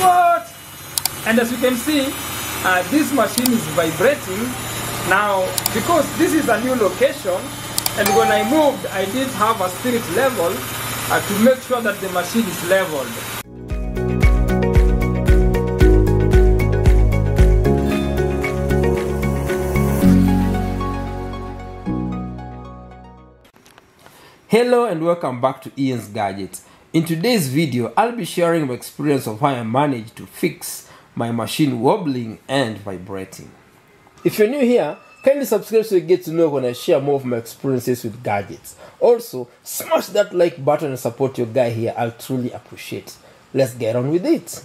what? And as you can see, uh, this machine is vibrating. Now, because this is a new location, and when I moved, I did have a spirit level uh, to make sure that the machine is leveled. Hello and welcome back to Ian's Gadgets. In today's video, I'll be sharing my experience of how I managed to fix my machine wobbling and vibrating. If you're new here, kindly subscribe so you get to know when I share more of my experiences with gadgets. Also, smash that like button and support your guy here. I'll truly appreciate. Let's get on with it.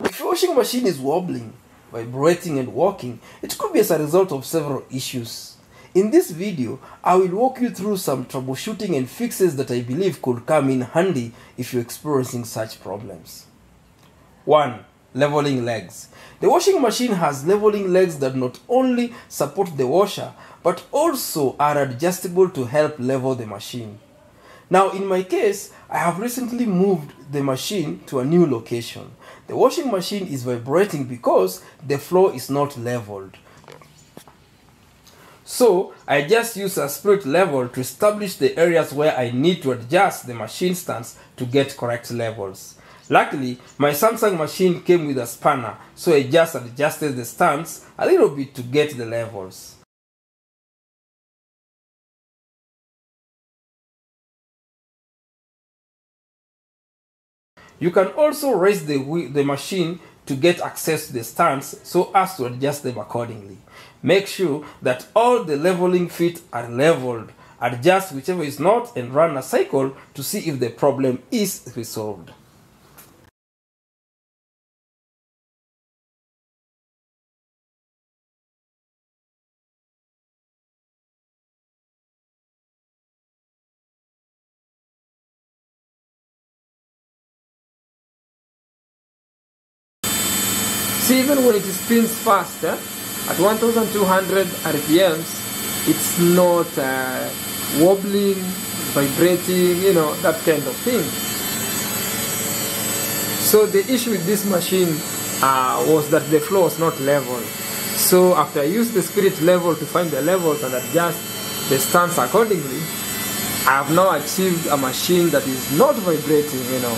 If your washing machine is wobbling, vibrating and walking, it could be as a result of several issues. In this video, I will walk you through some troubleshooting and fixes that I believe could come in handy if you're experiencing such problems. 1. Leveling legs. The washing machine has leveling legs that not only support the washer but also are adjustable to help level the machine. Now, in my case, I have recently moved the machine to a new location. The washing machine is vibrating because the floor is not leveled. So I just use a spirit level to establish the areas where I need to adjust the machine stance to get correct levels. Luckily, my Samsung machine came with a spanner, so I just adjusted the stance a little bit to get the levels. You can also raise the, the machine to get access to the stands so as to adjust them accordingly. Make sure that all the leveling feet are leveled. Adjust whichever is not and run a cycle to see if the problem is resolved. See, even when it spins fast, eh, at 1200 RPMs, it's not uh, wobbling, vibrating, you know, that kind of thing. So the issue with this machine uh, was that the floor was not level. So after I used the spirit level to find the levels and adjust the stance accordingly, I have now achieved a machine that is not vibrating, you know.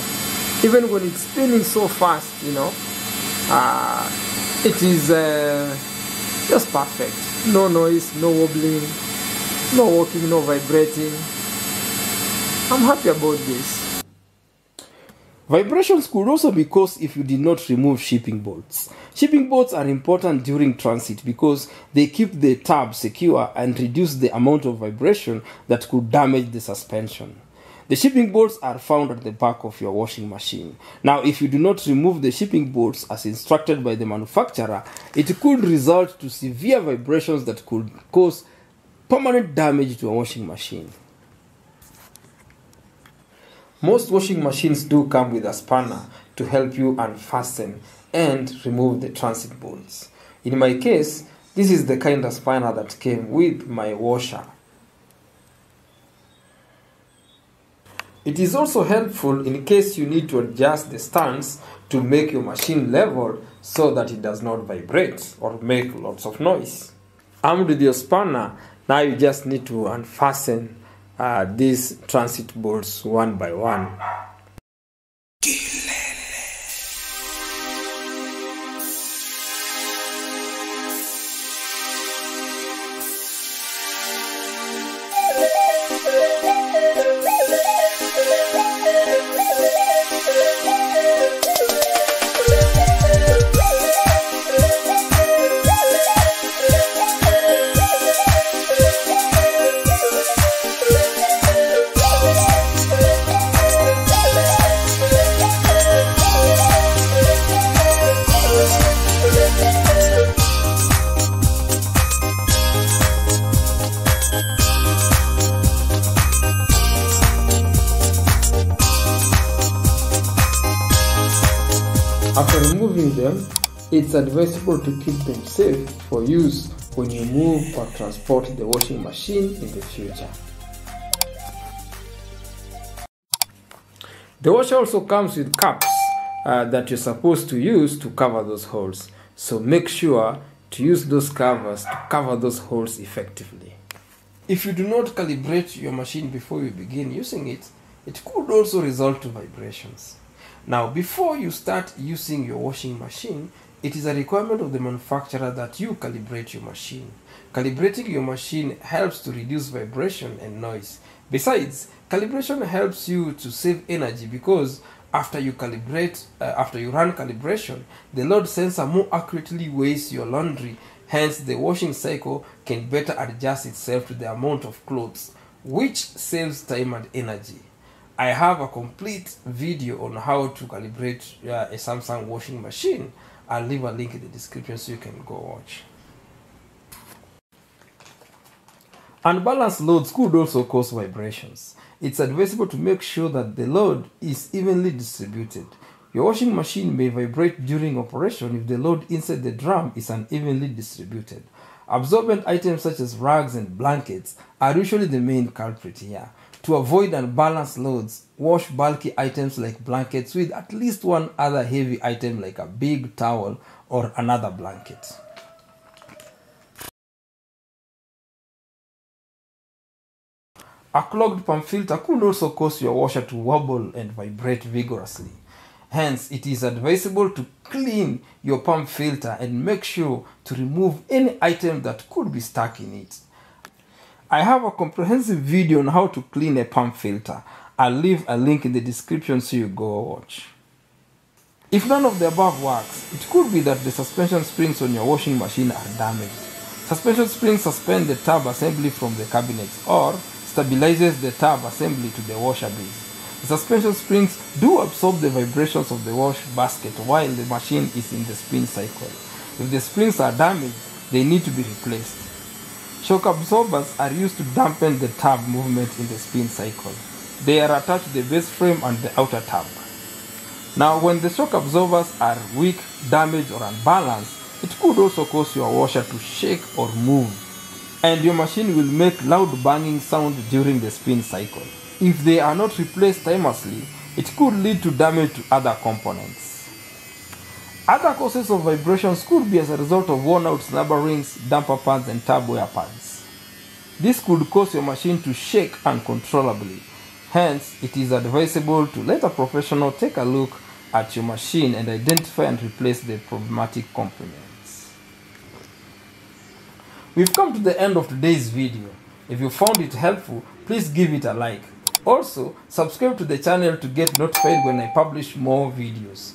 Even when it's spinning so fast, you know, uh, it is uh, just perfect. No noise, no wobbling, no walking, no vibrating. I'm happy about this. Vibrations could also be caused if you did not remove shipping bolts. Shipping bolts are important during transit because they keep the tub secure and reduce the amount of vibration that could damage the suspension. The shipping bolts are found at the back of your washing machine. Now, if you do not remove the shipping bolts as instructed by the manufacturer, it could result to severe vibrations that could cause permanent damage to a washing machine. Most washing machines do come with a spanner to help you unfasten and remove the transit bolts. In my case, this is the kind of spanner that came with my washer. It is also helpful in case you need to adjust the stance to make your machine level so that it does not vibrate or make lots of noise. Armed with your spanner, now you just need to unfasten uh, these transit bolts one by one. After removing them, it's advisable to keep them safe for use when you move or transport the washing machine in the future. The washer also comes with caps uh, that you're supposed to use to cover those holes. So make sure to use those covers to cover those holes effectively. If you do not calibrate your machine before you begin using it, it could also result to vibrations. Now, before you start using your washing machine, it is a requirement of the manufacturer that you calibrate your machine. Calibrating your machine helps to reduce vibration and noise. Besides, calibration helps you to save energy because after you calibrate, uh, after you run calibration, the load sensor more accurately weighs your laundry. Hence, the washing cycle can better adjust itself to the amount of clothes, which saves time and energy. I have a complete video on how to calibrate uh, a Samsung washing machine. I'll leave a link in the description so you can go watch. Unbalanced loads could also cause vibrations. It's advisable to make sure that the load is evenly distributed. Your washing machine may vibrate during operation if the load inside the drum is unevenly distributed. Absorbent items such as rugs and blankets are usually the main culprit here. To avoid unbalanced loads, wash bulky items like blankets with at least one other heavy item like a big towel or another blanket. A clogged pump filter could also cause your washer to wobble and vibrate vigorously. Hence, it is advisable to clean your pump filter and make sure to remove any item that could be stuck in it. I have a comprehensive video on how to clean a pump filter. I'll leave a link in the description so you go watch. If none of the above works, it could be that the suspension springs on your washing machine are damaged. Suspension springs suspend the tub assembly from the cabinets or stabilizes the tub assembly to the washer base. The suspension springs do absorb the vibrations of the wash basket while the machine is in the spin cycle. If the springs are damaged, they need to be replaced. Shock absorbers are used to dampen the tub movement in the spin cycle. They are attached to the base frame and the outer tub. Now, when the shock absorbers are weak, damaged, or unbalanced, it could also cause your washer to shake or move and your machine will make loud banging sound during the spin cycle. If they are not replaced timelessly, it could lead to damage to other components. Other causes of vibrations could be as a result of worn out snubber rings, damper pads, and tub wear pads. This could cause your machine to shake uncontrollably. Hence, it is advisable to let a professional take a look at your machine and identify and replace the problematic components. We've come to the end of today's video. If you found it helpful, please give it a like. Also, subscribe to the channel to get notified when I publish more videos.